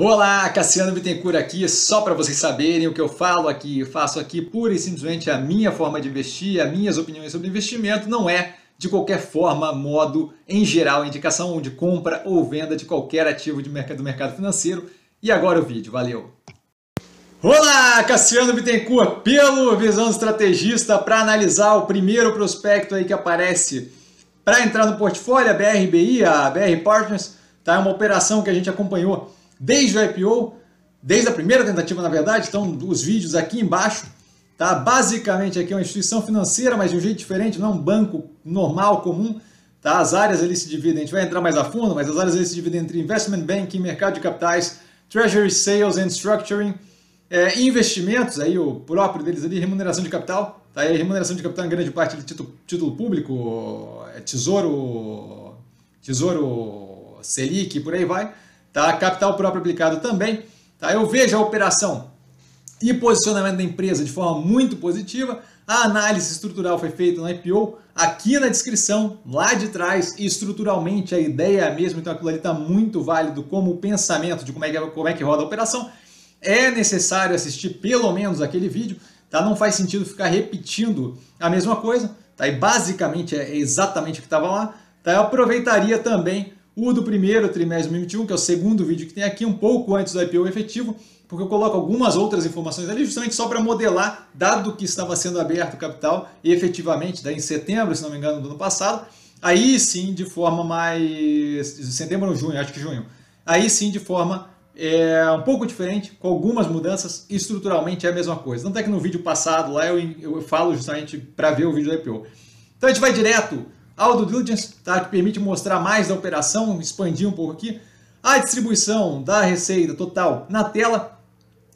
Olá, Cassiano Bittencourt aqui, só para vocês saberem o que eu falo aqui, faço aqui pura e simplesmente a minha forma de investir, as minhas opiniões sobre investimento, não é de qualquer forma, modo, em geral, indicação de compra ou venda de qualquer ativo de mercado, do mercado financeiro. E agora o vídeo, valeu! Olá, Cassiano Bittencourt, pelo Visão Estrategista, para analisar o primeiro prospecto aí que aparece para entrar no portfólio, a BRBI, a BR Partners, tá? É uma operação que a gente acompanhou desde o IPO, desde a primeira tentativa, na verdade, estão os vídeos aqui embaixo. Tá? Basicamente aqui é uma instituição financeira, mas de um jeito diferente, não é um banco normal, comum. Tá? As áreas ali se dividem, a gente vai entrar mais a fundo, mas as áreas ali se dividem entre investment banking, mercado de capitais, treasury sales and structuring, é, investimentos, aí o próprio deles ali, remuneração de capital. Tá? E remuneração de capital em grande parte de título, título público, é, tesouro, tesouro Selic, por aí vai. Tá? Capital próprio aplicado também. Tá? Eu vejo a operação e posicionamento da empresa de forma muito positiva. A análise estrutural foi feita no IPO aqui na descrição, lá de trás, e estruturalmente a ideia é a mesma, então aquilo ali está muito válido como pensamento de como é, que, como é que roda a operação. É necessário assistir pelo menos aquele vídeo, tá? Não faz sentido ficar repetindo a mesma coisa, tá? E basicamente é exatamente o que estava lá. Tá? Eu aproveitaria também o do primeiro trimestre de 2021, que é o segundo vídeo que tem aqui, um pouco antes do IPO efetivo, porque eu coloco algumas outras informações ali justamente só para modelar, dado que estava sendo aberto o capital efetivamente, daí em setembro, se não me engano, do ano passado, aí sim de forma mais... setembro ou junho, acho que junho. Aí sim de forma é, um pouco diferente, com algumas mudanças, estruturalmente é a mesma coisa. Tanto é que no vídeo passado lá eu, eu falo justamente para ver o vídeo do IPO. Então a gente vai direto ao due diligence, tá? que permite mostrar mais da operação, expandir um pouco aqui. A distribuição da receita total na tela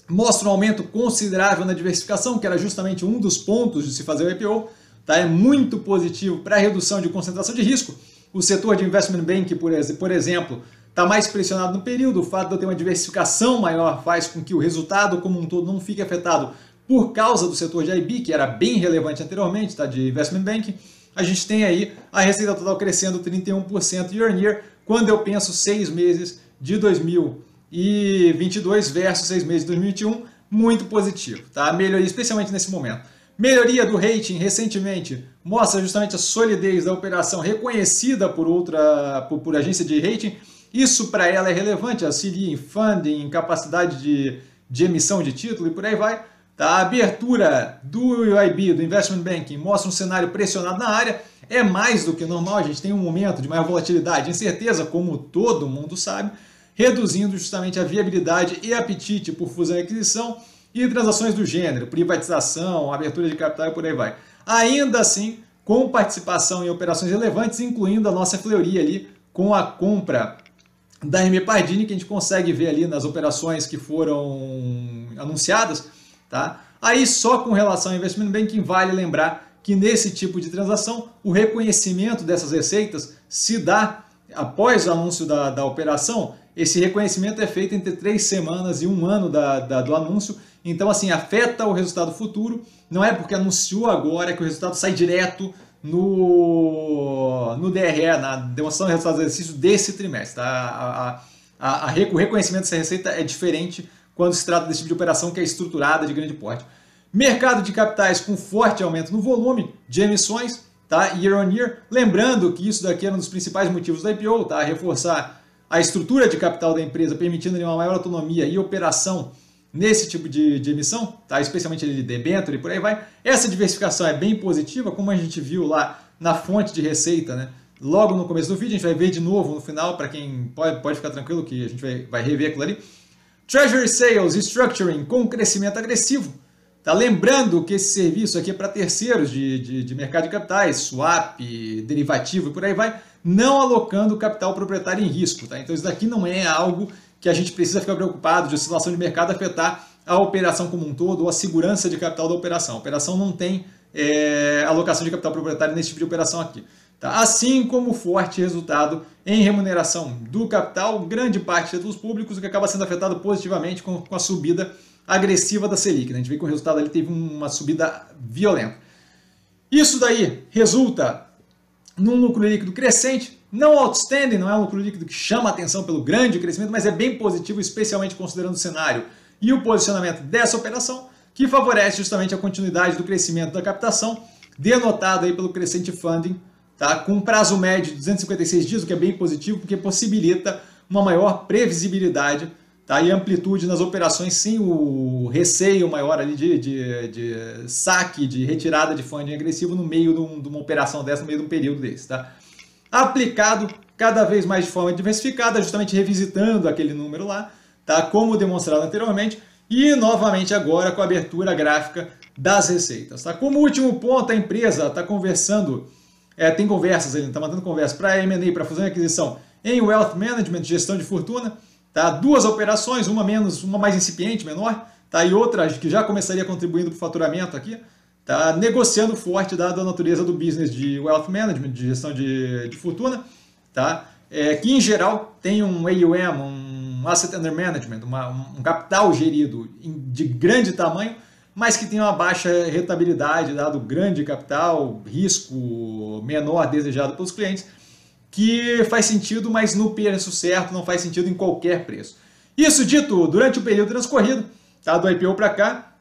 mostra um aumento considerável na diversificação, que era justamente um dos pontos de se fazer o IPO. Tá? É muito positivo para a redução de concentração de risco. O setor de investment bank, por exemplo, está mais pressionado no período. O fato de eu ter uma diversificação maior faz com que o resultado como um todo não fique afetado por causa do setor de IB, que era bem relevante anteriormente, tá? de investment banking a gente tem aí a receita total crescendo 31% year on year, quando eu penso seis meses de 2022 versus seis meses de 2021, muito positivo, tá? Melhoria, especialmente nesse momento. Melhoria do rating recentemente mostra justamente a solidez da operação reconhecida por outra por, por agência de rating. Isso para ela é relevante, auxilia em funding, em capacidade de, de emissão de título e por aí vai. Tá? A abertura do UIB, do Investment Banking, mostra um cenário pressionado na área. É mais do que normal, a gente tem um momento de maior volatilidade, incerteza, como todo mundo sabe, reduzindo justamente a viabilidade e apetite por fusão e aquisição e transações do gênero, privatização, abertura de capital e por aí vai. Ainda assim, com participação em operações relevantes, incluindo a nossa Fleury ali, com a compra da M. Pardini, que a gente consegue ver ali nas operações que foram anunciadas, Tá? Aí só com relação ao investment banking vale lembrar que nesse tipo de transação o reconhecimento dessas receitas se dá após o anúncio da, da operação. Esse reconhecimento é feito entre três semanas e um ano da, da, do anúncio. Então, assim, afeta o resultado futuro. Não é porque anunciou agora que o resultado sai direto no, no DRE, na demonstração de resultados do exercício desse trimestre. Tá? A, a, a, a, o reconhecimento dessa receita é diferente quando se trata desse tipo de operação que é estruturada de grande porte. Mercado de capitais com forte aumento no volume de emissões, tá? year on year. Lembrando que isso daqui era um dos principais motivos da IPO, tá? reforçar a estrutura de capital da empresa, permitindo uma maior autonomia e operação nesse tipo de, de emissão, tá? especialmente de debênture e por aí vai. Essa diversificação é bem positiva, como a gente viu lá na fonte de receita, né? logo no começo do vídeo, a gente vai ver de novo no final, para quem pode, pode ficar tranquilo que a gente vai, vai rever aquilo ali. Treasury Sales Structuring com crescimento agressivo. Tá lembrando que esse serviço aqui é para terceiros de, de, de, mercado de capitais, swap, derivativo e por aí vai, não alocando capital proprietário em risco. Tá? Então isso daqui não é algo que a gente precisa ficar preocupado de oscilação de mercado afetar a operação como um todo ou a segurança de capital da operação. A operação não tem é, alocação de capital proprietário nesse tipo de operação aqui. Tá? Assim como forte resultado em remuneração do capital, grande parte títulos públicos, o que acaba sendo afetado positivamente com, com a subida agressiva da Selic. Né? A gente vê que o resultado ali teve uma subida violenta. Isso daí resulta num lucro líquido crescente, não outstanding, não é um lucro líquido que chama atenção pelo grande crescimento, mas é bem positivo, especialmente considerando o cenário e o posicionamento dessa operação, que favorece justamente a continuidade do crescimento da captação, denotado aí pelo crescente funding, tá? com prazo médio de 256 dias, o que é bem positivo, porque possibilita uma maior previsibilidade tá? e amplitude nas operações sem o receio maior ali de, de, de saque, de retirada de funding agressivo no meio de, um, de, uma operação dessa, no meio de um período desse. Tá? Aplicado cada vez mais de forma diversificada, justamente revisitando aquele número lá, tá? como demonstrado anteriormente, e novamente agora com a abertura gráfica das receitas. Tá? Como último ponto, a empresa está conversando, é, tem conversas, ele está mandando conversas para M&A, para fusão e aquisição em Wealth Management, gestão de fortuna, tá? duas operações, uma menos, uma mais incipiente, menor, tá? e outra que já começaria contribuindo para o faturamento aqui, tá? negociando forte dada a natureza do business de Wealth Management, de gestão de, de fortuna, tá? É, que em geral tem um AUM, um Asset Under Management, uma, um capital gerido de grande tamanho, mas que tem uma baixa rentabilidade, dado grande capital, risco menor desejado pelos clientes, que faz sentido, mas no preço certo, não faz sentido em qualquer preço. Isso dito, durante o período transcorrido, tá, do IPO para cá,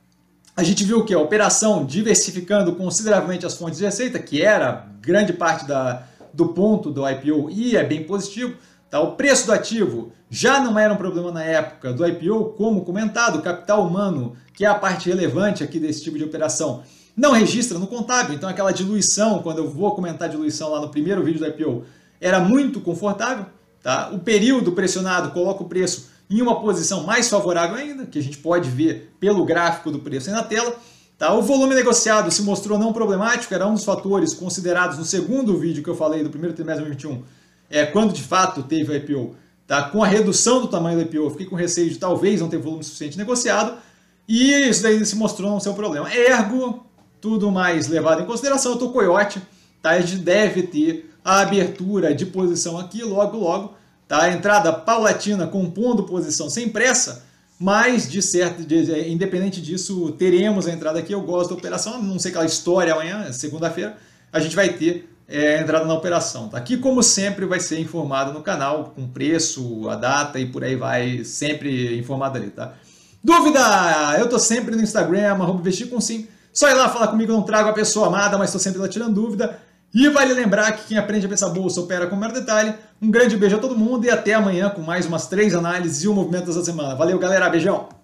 a gente viu que a operação diversificando consideravelmente as fontes de receita, que era grande parte da, do ponto do IPO e é bem positivo, tá, o preço do ativo já não era um problema na época do IPO, como comentado, o capital humano, que é a parte relevante aqui desse tipo de operação, não registra no contábil, então aquela diluição, quando eu vou comentar diluição lá no primeiro vídeo do IPO, era muito confortável. Tá? O período pressionado coloca o preço em uma posição mais favorável ainda, que a gente pode ver pelo gráfico do preço aí na tela. Tá? O volume negociado se mostrou não problemático, era um dos fatores considerados no segundo vídeo que eu falei do primeiro trimestre de 2021, é, quando de fato teve o IPO. Tá? Com a redução do tamanho do IPO, fiquei com receio de talvez não ter volume suficiente negociado, e isso daí se mostrou não ser um problema. Ergo, tudo mais levado em consideração, eu tô coiote, tá? a gente deve ter a abertura de posição aqui logo logo, tá? A entrada paulatina compondo posição sem pressa, mas de certo, de, independente disso, teremos a entrada aqui. Eu gosto da operação, não sei aquela história amanhã, segunda-feira, a gente vai ter é, a entrada na operação. Tá? Aqui, como sempre, vai ser informado no canal, com preço, a data e por aí vai, sempre informado ali, tá? Dúvida? Eu tô sempre no Instagram, arroba investir com sim. Só ir lá falar comigo, não trago a pessoa amada, mas estou sempre lá tirando dúvida. E vale lembrar que quem aprende a pensar bolsa opera com o maior detalhe. Um grande beijo a todo mundo e até amanhã com mais umas três análises e o movimento dessa semana. Valeu, galera. Beijão!